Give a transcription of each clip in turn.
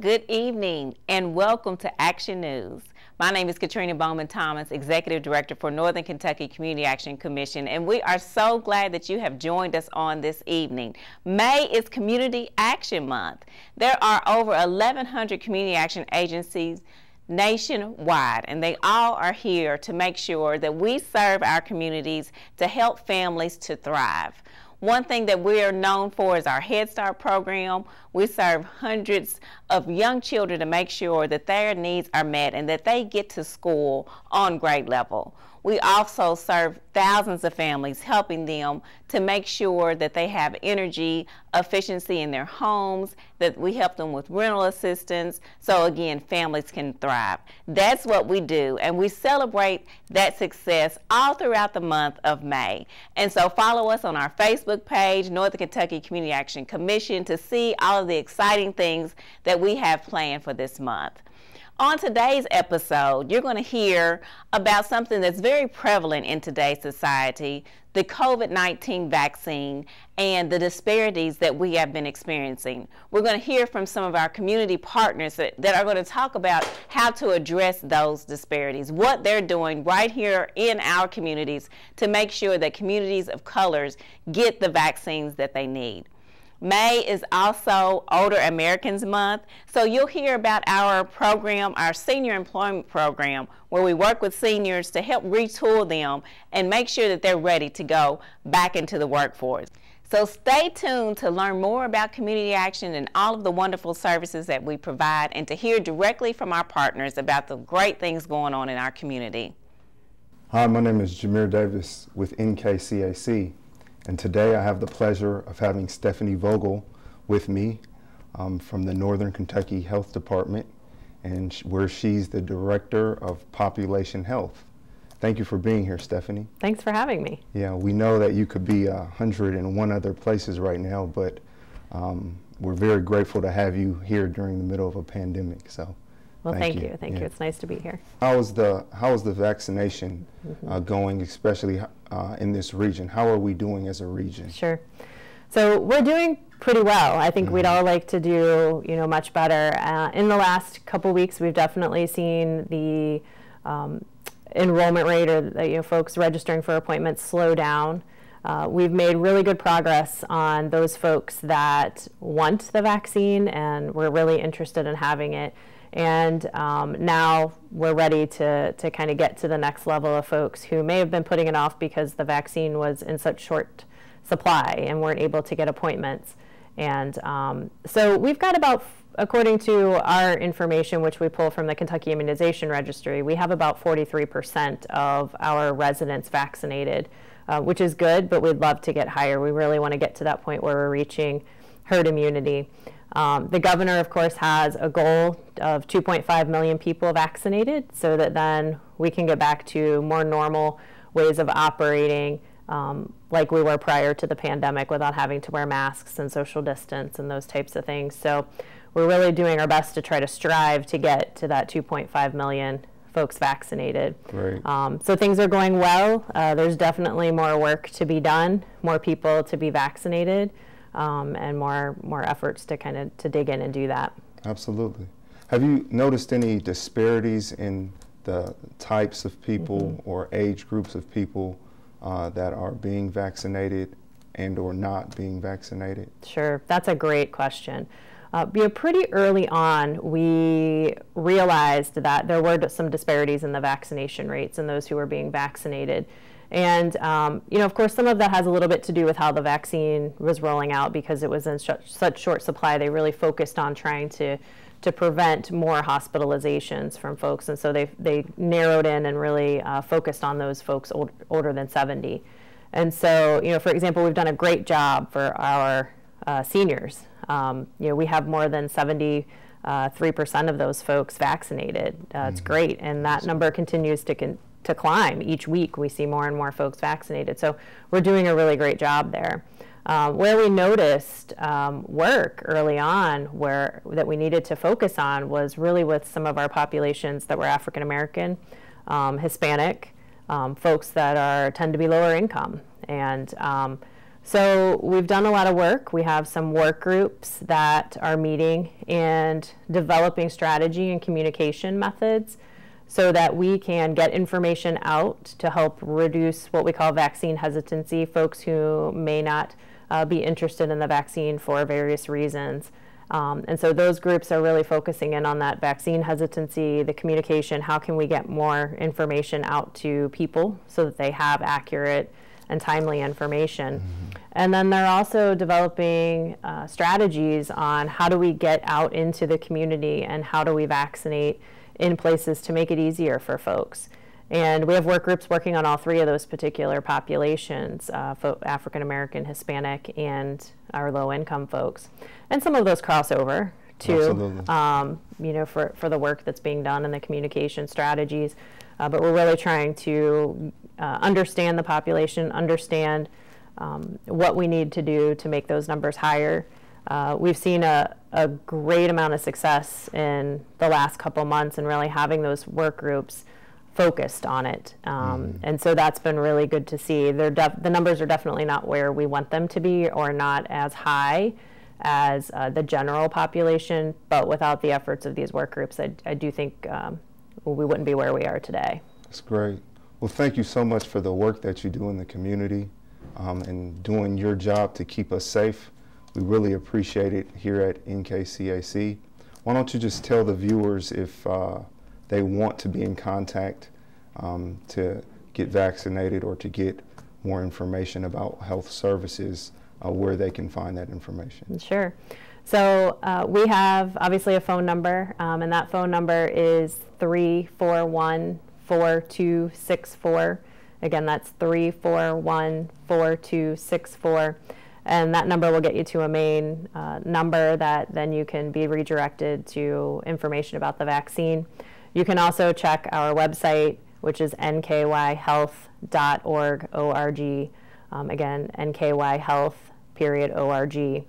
Good evening and welcome to Action News. My name is Katrina Bowman Thomas, Executive Director for Northern Kentucky Community Action Commission, and we are so glad that you have joined us on this evening. May is Community Action Month. There are over 1,100 community action agencies nationwide, and they all are here to make sure that we serve our communities to help families to thrive. One thing that we are known for is our Head Start program. We serve hundreds of young children to make sure that their needs are met and that they get to school on grade level. We also serve thousands of families, helping them to make sure that they have energy efficiency in their homes, that we help them with rental assistance, so again, families can thrive. That's what we do, and we celebrate that success all throughout the month of May. And so follow us on our Facebook page, Northern Kentucky Community Action Commission, to see all of the exciting things that we have planned for this month. On today's episode, you're going to hear about something that's very prevalent in today's society the COVID 19 vaccine and the disparities that we have been experiencing. We're going to hear from some of our community partners that, that, are going to talk about how to address those disparities, what they're doing right here in our communities to make sure that communities of colors get the vaccines that they need. May is also Older Americans Month, so you'll hear about our program, our senior employment program, where we work with seniors to help retool them and make sure that they're ready to go back into the workforce. So stay tuned to learn more about community action and all of the wonderful services that we provide and to hear directly from our partners about the great things going on in our community. Hi, my name is Jameer Davis with NKCAC. And today I have the pleasure of having Stephanie Vogel with me um, from the Northern Kentucky Health Department, and where she's the Director of Population Health. Thank you for being here, Stephanie. Thanks for having me. Yeah, we know that you could be a hundred and one other places right now, but um, we're very grateful to have you here during the middle of a pandemic. So well, thank, thank you. you. Thank yeah. you. It's nice to be here. How is the how is the vaccination mm-hmm. uh, going, especially uh, in this region? How are we doing as a region? Sure. So we're doing pretty well. I think mm-hmm. we'd all like to do you know much better. Uh, in the last couple weeks, we've definitely seen the um, enrollment rate or the, you know folks registering for appointments slow down. Uh, we've made really good progress on those folks that want the vaccine and we're really interested in having it. And um, now we're ready to, to kind of get to the next level of folks who may have been putting it off because the vaccine was in such short supply and weren't able to get appointments. And um, so we've got about, according to our information, which we pull from the Kentucky Immunization Registry, we have about 43% of our residents vaccinated, uh, which is good, but we'd love to get higher. We really want to get to that point where we're reaching herd immunity. Um, the governor, of course, has a goal of 2.5 million people vaccinated so that then we can get back to more normal ways of operating um, like we were prior to the pandemic without having to wear masks and social distance and those types of things. So we're really doing our best to try to strive to get to that 2.5 million folks vaccinated. Right. Um, so things are going well. Uh, there's definitely more work to be done, more people to be vaccinated um, and more more efforts to kind of to dig in and do that. Absolutely. Have you noticed any disparities in the types of people mm-hmm. or age groups of people uh, that are being vaccinated and or not being vaccinated? Sure, that's a great question. Uh, pretty early on, we realized that there were some disparities in the vaccination rates in those who were being vaccinated. And, um, you know, of course, some of that has a little bit to do with how the vaccine was rolling out because it was in such short supply. They really focused on trying to, to prevent more hospitalizations from folks. And so they, they narrowed in and really uh, focused on those folks old, older than 70. And so, you know, for example, we've done a great job for our uh, seniors. Um, you know, we have more than 70 uh, 3% of those folks vaccinated. Uh, mm -hmm. It's mm-hmm. great, and that number continues to con to climb. Each week we see more and more folks vaccinated. So we're doing a really great job there. Um, where we noticed um, work early on where that we needed to focus on was really with some of our populations that were African American, um, Hispanic, um, folks that are tend to be lower income. And um, So we've done a lot of work. We have some work groups that are meeting and developing strategy and communication methods so that we can get information out to help reduce what we call vaccine hesitancy, folks who may not uh, be interested in the vaccine for various reasons. Um, and so those groups are really focusing in on that vaccine hesitancy, the communication, how can we get more information out to people so that they have accurate and timely information. Mm-hmm. And then they're also developing uh, strategies on how do we get out into the community and how do we vaccinate in places to make it easier for folks. And we have work groups working on all three of those particular populations uh, African American, Hispanic, and our low income folks. And some of those crossover too, um, you know, for, for the work that's being done and the communication strategies. Uh, but we're really trying to uh, understand the population, understand um, what we need to do to make those numbers higher. Uh, we've seen a, a great amount of success in the last couple months and really having those work groups focused on it. Um, mm. And so that's been really good to see. They're the numbers are definitely not where we want them to be or not as high as uh, the general population, but without the efforts of these work groups, I, I do think um, we wouldn't be where we are today. That's great. Well, thank you so much for the work that you do in the community um, and doing your job to keep us safe. We really appreciate it here at NKCAC. Why don't you just tell the viewers if uh, they want to be in contact um, to get vaccinated or to get more information about health services, uh, where they can find that information? Sure. So uh, we have obviously a phone number, um, and that phone number is 341 4264. Again, that's 341 4264. And that number will get you to a main uh, number that then you can be redirected to information about the vaccine. You can also check our website, which is nkyhealth.org, O-R-G. Um, again, nkyhealth, period, O-R-G.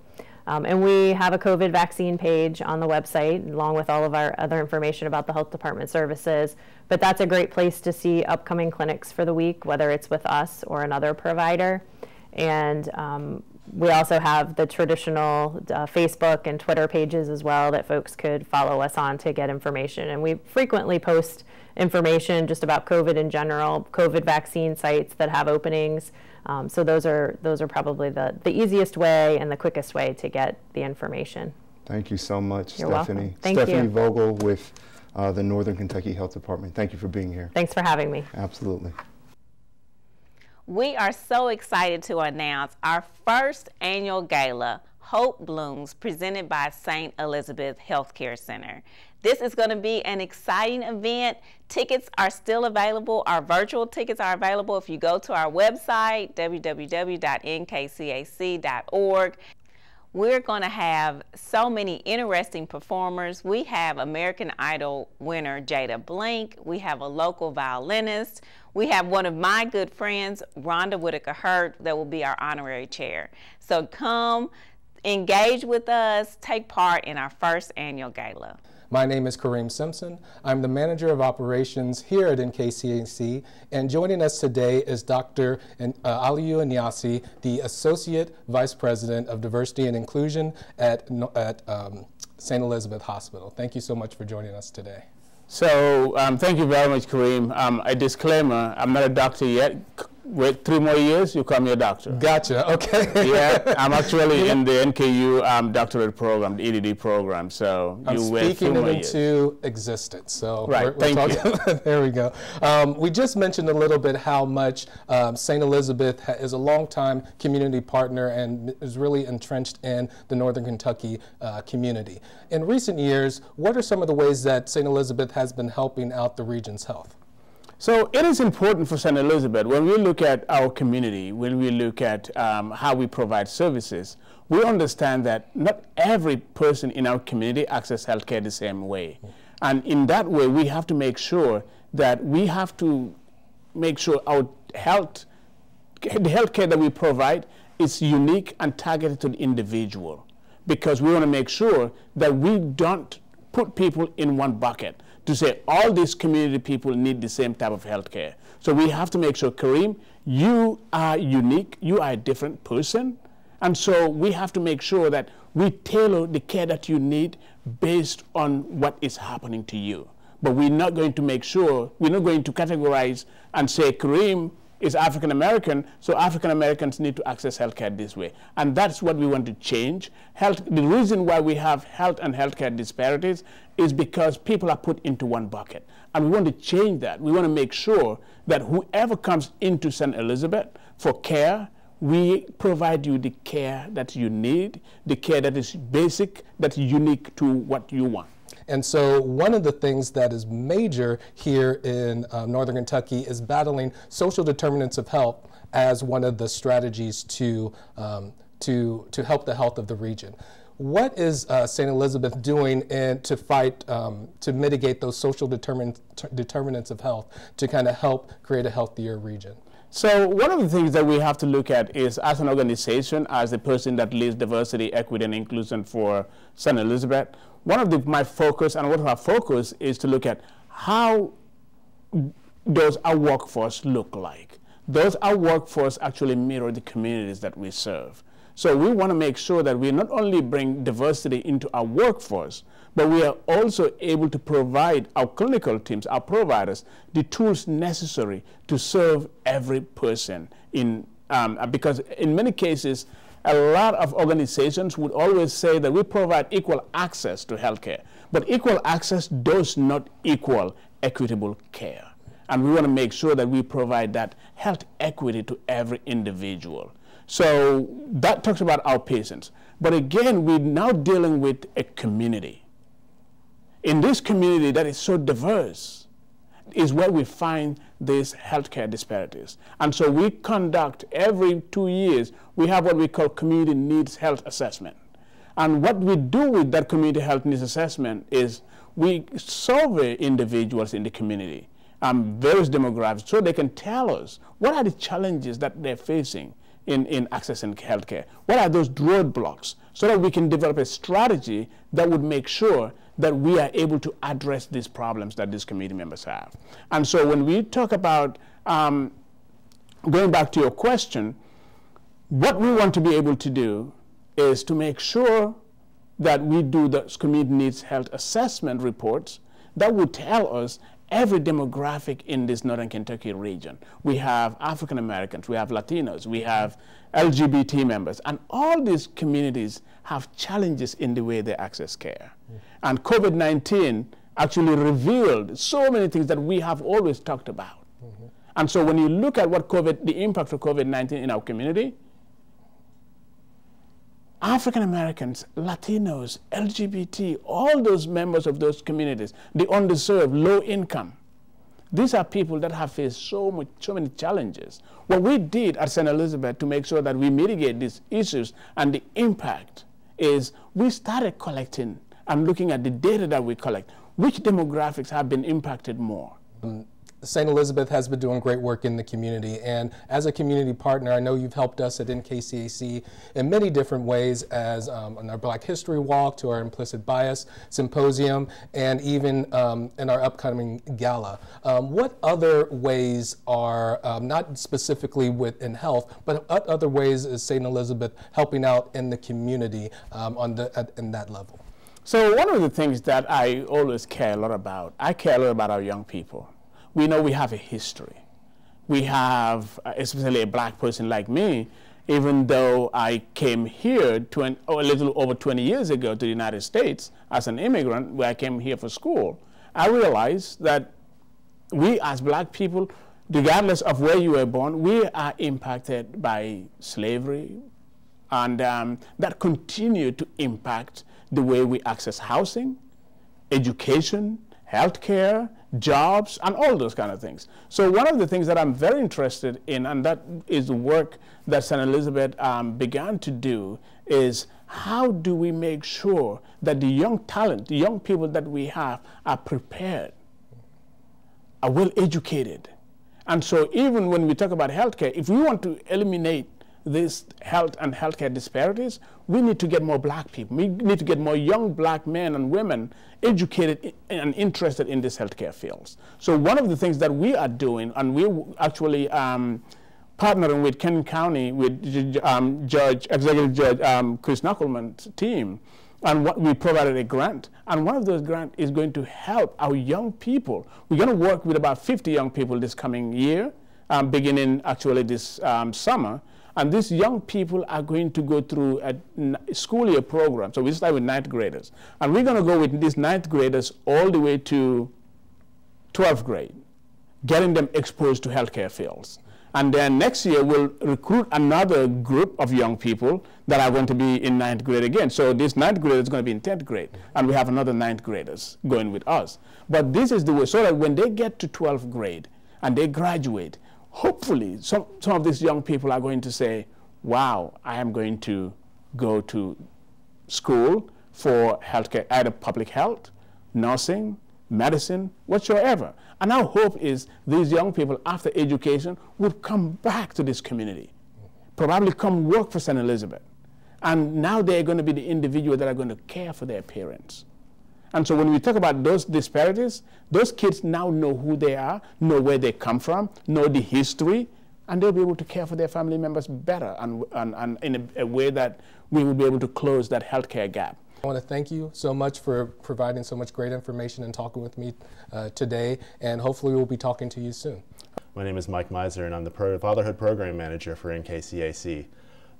Um, and we have a COVID vaccine page on the website, along with all of our other information about the health department services. But that's a great place to see upcoming clinics for the week, whether it's with us or another provider. And um, we also have the traditional uh, Facebook and Twitter pages as well that folks could follow us on to get information. And we frequently post information just about COVID in general, COVID vaccine sites that have openings. Um, so those are those are probably the, the easiest way and the quickest way to get the information. Thank you so much, You're Stephanie. Welcome. Thank Stephanie you. Vogel with uh, the Northern Kentucky Health Department. Thank you for being here. Thanks for having me. Absolutely. We are so excited to announce our first annual gala, Hope Blooms, presented by St. Elizabeth Healthcare Center. This is going to be an exciting event. Tickets are still available. Our virtual tickets are available if you go to our website, www.nkcac.org. We're going to have so many interesting performers. We have American Idol winner Jada Blink. We have a local violinist. We have one of my good friends, Rhonda Whitaker Hurt, that will be our honorary chair. So come, engage with us, take part in our first annual gala. My name is Kareem Simpson. I'm the Manager of Operations here at NKCAC, and joining us today is Dr. Uh, Aliyu Anyasi, the Associate Vice President of Diversity and Inclusion at, at um, St. Elizabeth Hospital. Thank you so much for joining us today. So um, thank you very much, Kareem. Um, a disclaimer, I'm not a doctor yet wait three more years, you become your doctor. Gotcha. Okay. yeah, I'm actually in the NKU um, doctorate program, the EDD program. So I'm you wait speaking into existence. So right. We're, we're Thank talking, you. there we go. Um, we just mentioned a little bit how much um, St. Elizabeth is a longtime community partner and is really entrenched in the Northern Kentucky uh, community. In recent years, what are some of the ways that St. Elizabeth has been helping out the region's health? So it is important for St. Elizabeth, when we look at our community, when we look at um, how we provide services, we understand that not every person in our community access healthcare the same way. And in that way, we have to make sure that we have to make sure our health, the healthcare that we provide is unique and targeted to the individual. Because we want to make sure that we don't put people in one bucket to say all these community people need the same type of health care. So we have to make sure, Kareem, you are unique, you are a different person, and so we have to make sure that we tailor the care that you need based on what is happening to you. But we're not going to make sure, we're not going to categorize and say Kareem is African American, so African Americans need to access healthcare this way. And that's what we want to change. Health, the reason why we have health and healthcare disparities is because people are put into one bucket. And we want to change that. We want to make sure that whoever comes into St. Elizabeth for care, we provide you the care that you need, the care that is basic, that's unique to what you want. And so one of the things that is major here in uh, Northern Kentucky is battling social determinants of health as one of the strategies to, um, to, to help the health of the region. What is uh, St. Elizabeth doing in, to fight, um, to mitigate those social determin determinants of health to kind of help create a healthier region? So one of the things that we have to look at is as an organization, as the person that leads diversity, equity, and inclusion for St. Elizabeth, one of the, my focus and one of our focus is to look at how does our workforce look like? Does our workforce actually mirror the communities that we serve? So we want to make sure that we not only bring diversity into our workforce, but we are also able to provide our clinical teams, our providers, the tools necessary to serve every person. In, um, because in many cases, a lot of organizations would always say that we provide equal access to healthcare. But equal access does not equal equitable care. And we want to make sure that we provide that health equity to every individual. So that talks about our patients. But again, we're now dealing with a community in this community that is so diverse is where we find these healthcare disparities. And so we conduct every two years, we have what we call community needs health assessment. And what we do with that community health needs assessment is we survey individuals in the community, um, various demographics, so they can tell us what are the challenges that they're facing in, in accessing healthcare. What are those roadblocks? So that we can develop a strategy that would make sure that we are able to address these problems that these committee members have. And so when we talk about, um, going back to your question, what we want to be able to do is to make sure that we do the community needs health assessment reports that will tell us every demographic in this Northern Kentucky region. We have African Americans, we have Latinos, we have LGBT members, and all these communities have challenges in the way they access care. And COVID-19 actually revealed so many things that we have always talked about. Mm -hmm. And so when you look at what COVID, the impact of COVID-19 in our community, African Americans, Latinos, LGBT, all those members of those communities, the underserved, low income, these are people that have faced so, much, so many challenges. What we did at St. Elizabeth to make sure that we mitigate these issues and the impact is we started collecting and looking at the data that we collect. Which demographics have been impacted more? Um, St. Elizabeth has been doing great work in the community. And as a community partner, I know you've helped us at NKCAC in many different ways as um, on our Black History Walk to our Implicit Bias Symposium and even um, in our upcoming gala. Um, what other ways are, um, not specifically within health, but what other ways is St. Elizabeth helping out in the community um, on the, at, in that level? So one of the things that I always care a lot about, I care a lot about our young people we know we have a history. We have, uh, especially a black person like me, even though I came here 20, oh, a little over 20 years ago to the United States as an immigrant, where I came here for school, I realized that we as black people, regardless of where you were born, we are impacted by slavery, and um, that continue to impact the way we access housing, education, healthcare, jobs, and all those kind of things. So one of the things that I'm very interested in, and that is the work that St. Elizabeth um, began to do, is how do we make sure that the young talent, the young people that we have, are prepared, are well educated. And so even when we talk about healthcare, if we want to eliminate these health and healthcare disparities, we need to get more black people. We need to get more young black men and women educated and interested in these healthcare fields. So one of the things that we are doing, and we're actually um, partnering with Kenton County, with um, Judge, Executive Judge um, Kris Knochelmann's team, and what we provided a grant. And one of those grants is going to help our young people. We're going to work with about 50 young people this coming year, um, beginning actually this um, summer, and these young people are going to go through a school year program. So we start with ninth graders. And we're going to go with these ninth graders all the way to 12th grade, getting them exposed to healthcare fields. And then next year, we'll recruit another group of young people that are going to be in ninth grade again. So this ninth grade is going to be in 10th grade. And we have another ninth graders going with us. But this is the way, so that when they get to 12th grade and they graduate, hopefully some, some of these young people are going to say, wow, I am going to go to school for healthcare, either public health, nursing, medicine, whatsoever. And our hope is these young people, after education, would come back to this community, probably come work for St. Elizabeth. And now they're going to be the individuals that are going to care for their parents. And so when we talk about those disparities, those kids now know who they are, know where they come from, know the history, and they'll be able to care for their family members better and, and, and in a, a way that we will be able to close that healthcare gap. I want to thank you so much for providing so much great information and talking with me uh, today, and hopefully we'll be talking to you soon. My name is Mike Meiser, and I'm the Pro Fatherhood Program Manager for NKCAC.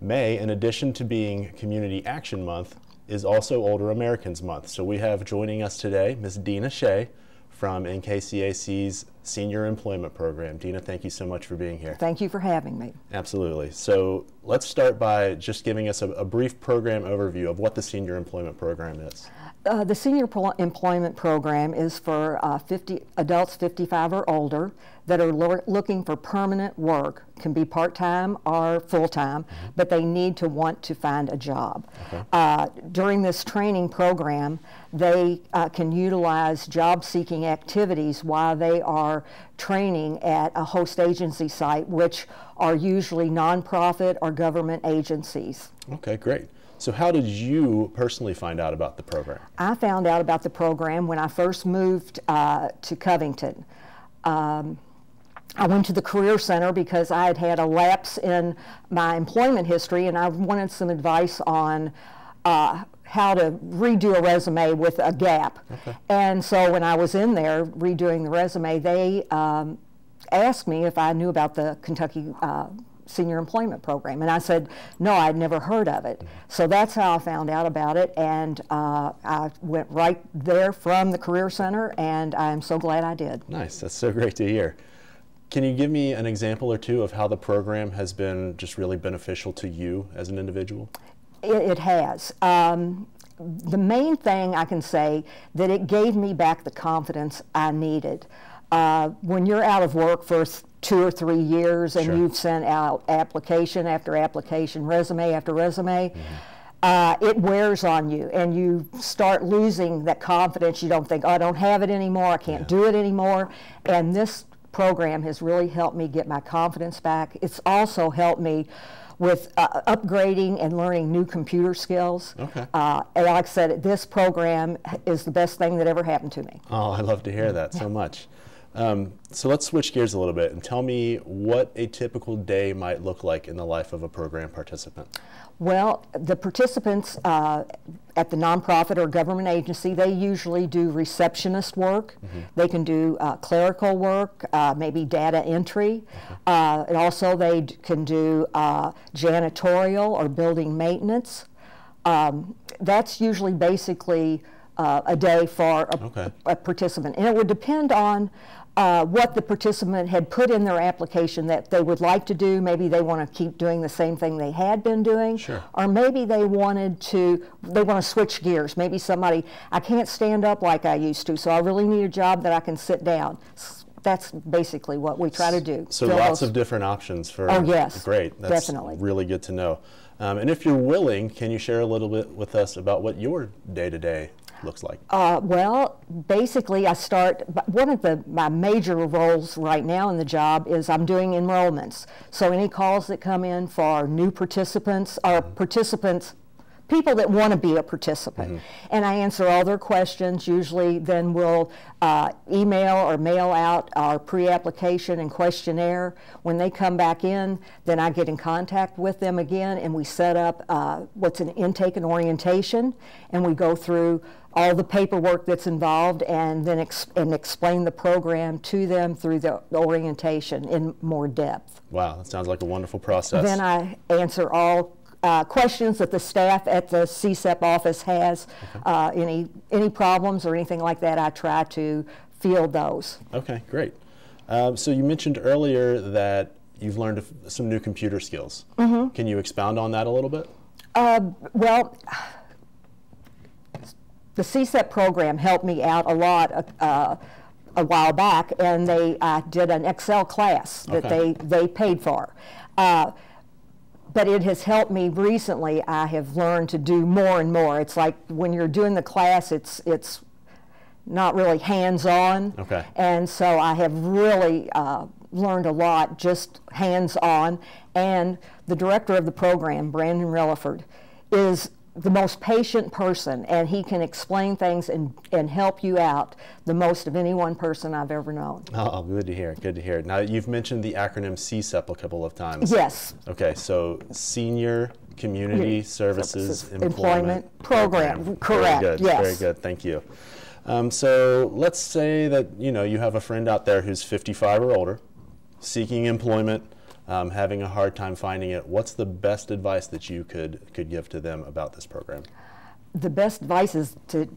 May, in addition to being Community Action Month, is also Older Americans Month. So we have joining us today Ms. Dina Shea from NKCAC's Senior Employment Program. Dina, thank you so much for being here. Thank you for having me. Absolutely. So let's start by just giving us a, a brief program overview of what the Senior Employment Program is. Uh, the Senior Employment Program is for uh, 50 adults 55 or older that are lo looking for permanent work, can be part-time or full-time, mm -hmm. but they need to want to find a job. Okay. Uh, during this training program, they uh, can utilize job-seeking activities while they are training at a host agency site, which are usually nonprofit or government agencies. Okay, great. So how did you personally find out about the program? I found out about the program when I first moved uh, to Covington. Um, I went to the Career Center because I had had a lapse in my employment history and I wanted some advice on uh, how to redo a resume with a gap. Okay. And so when I was in there redoing the resume, they um, asked me if I knew about the Kentucky uh, Senior Employment Program. And I said, no, I'd never heard of it. So that's how I found out about it. And uh, I went right there from the Career Center, and I'm so glad I did. Nice. That's so great to hear. Can you give me an example or two of how the program has been just really beneficial to you as an individual? It, it has. Um, the main thing I can say that it gave me back the confidence I needed. Uh, when you're out of work for two or three years and sure. you've sent out application after application, resume after resume, mm-hmm. uh, it wears on you and you start losing that confidence. You don't think, oh, I don't have it anymore, I can't yeah. do it anymore. And this program has really helped me get my confidence back. It's also helped me with uh, upgrading and learning new computer skills. Okay. Uh, and like I said, this program is the best thing that ever happened to me. Oh, I love to hear that so much. Um, so let's switch gears a little bit and tell me what a typical day might look like in the life of a program participant. Well, the participants uh, at the nonprofit or government agency, they usually do receptionist work. Mm -hmm. They can do uh, clerical work, uh, maybe data entry. Uh, and also they can do uh, janitorial or building maintenance. Um, that's usually basically uh, a day for a, okay. a, participant. And it would depend on uh, what the participant had put in their application that they would like to do. Maybe they want to keep doing the same thing they had been doing. Sure. Or maybe they wanted to, they want to switch gears. Maybe somebody, I can't stand up like I used to, so I really need a job that I can sit down. That's basically what we try to do. So lots those. of different options for. Oh yes. Great. That's definitely. really good to know. Um, and if you're willing, can you share a little bit with us about what your day-to-day looks like? Uh, well, basically, I start. One of the my major roles right now in the job is I'm doing enrollments. So any calls that come in for new participants or participants people that want to be a participant. Mm-hmm. And I answer all their questions. Usually, then we'll uh, email or mail out our pre application and questionnaire. When they come back in, then I get in contact with them again and we set up uh, what's an intake and orientation, and we go through all the paperwork that's involved and then ex- and explain the program to them through the, orientation in more depth. Wow, that sounds like a wonderful process. Then I answer all uh, questions that the staff at the CSEP office has, okay. uh, any any problems or anything like that, I try to field those. Okay, great. Um, so you mentioned earlier that you've learned some new computer skills. Mm-hmm. Can you expound on that a little bit? Uh, well, the CSEP program helped me out a lot uh, a while back, and they uh, did an Excel class that okay. they, they paid for. Uh, but it has helped me recently. I have learned to do more and more. It's like when you're doing the class, it's it's not really hands-on. Okay. And so I have really uh, learned a lot just hands-on. And the director of the program, Brandon Relaford, is the most patient person, and he can explain things and, and help you out the most of any one person I've ever known. Oh, good to hear. Good to hear. Now, you've mentioned the acronym CSEP a couple of times. Yes. Okay, so Senior Community Services, Services Employment, Employment Program. Program. Correct. Very good. Yes. Very good. Thank you. Um, so let's say that you know you have a friend out there who's 55 or older, seeking employment um, having a hard time finding it, what's the best advice that you could, could give to them about this program? The best advice is to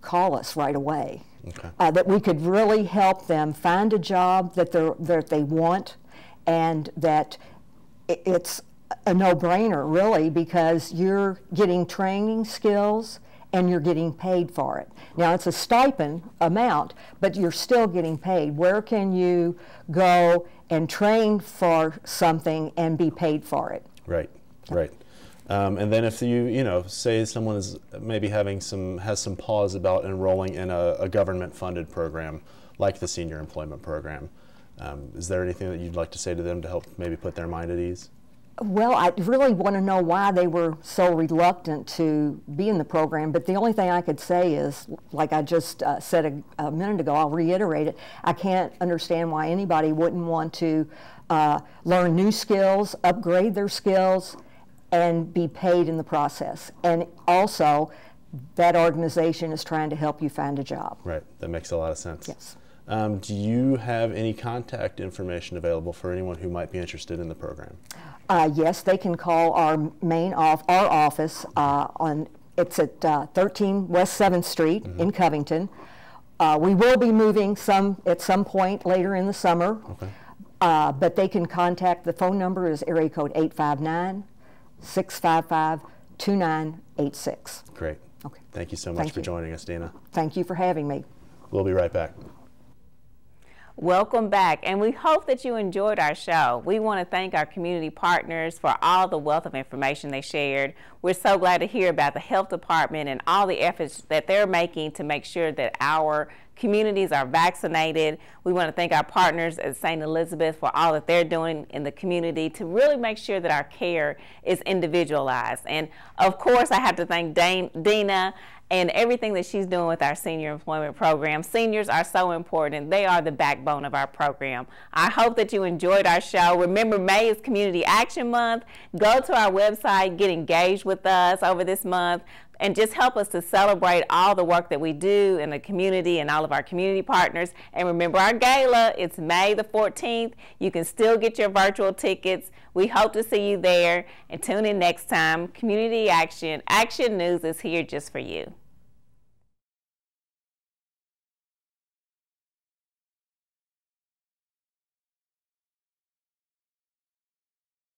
call us right away. Okay. Uh, that we could really help them find a job that, they that they want and that it's a no-brainer really because you're getting training skills and you're getting paid for it. Now it's a stipend amount, but you're still getting paid. Where can you go and train for something and be paid for it? Right, right. Um, and then if you, you know, say someone is maybe having some, has some pause about enrolling in a, a government-funded program like the Senior Employment Program, um, is there anything that you'd like to say to them to help maybe put their mind at ease? Well, I really want to know why they were so reluctant to be in the program, but the only thing I could say is, like I just uh, said a, a, minute ago, I'll reiterate it. I can't understand why anybody wouldn't want to uh, learn new skills, upgrade their skills, and be paid in the process. And also, that organization is trying to help you find a job. Right, that makes a lot of sense. Yes. Um, do you have any contact information available for anyone who might be interested in the program? Uh, yes, they can call our main off our office uh, on it's at uh, 13 West 7th Street mm-hmm. in Covington. Uh, we will be moving some at some point later in the summer. Okay. Uh, but they can contact the phone number is area code 859 655 2986. Great. Okay. Thank you so much Thank for you. joining us, Dana. Thank you for having me. We'll be right back. Welcome back, and we hope that you enjoyed our show. We want to thank our community partners for all the wealth of information they shared. We're so glad to hear about the health department and all the efforts that they're making to make sure that our communities are vaccinated. We want to thank our partners at St. Elizabeth for all that they're doing in the community to really make sure that our care is individualized. And of course, I have to thank Dane, Dina and everything that she's doing with our senior employment program. Seniors are so important. They are the backbone of our program. I hope that you enjoyed our show. Remember, May is Community Action Month. Go to our website, get engaged with us over this month and just help us to celebrate all the work that we do in the community and all of our community partners. And remember our gala, it's May the 14th. You can still get your virtual tickets. We hope to see you there and tune in next time. Community Action, Action News is here just for you.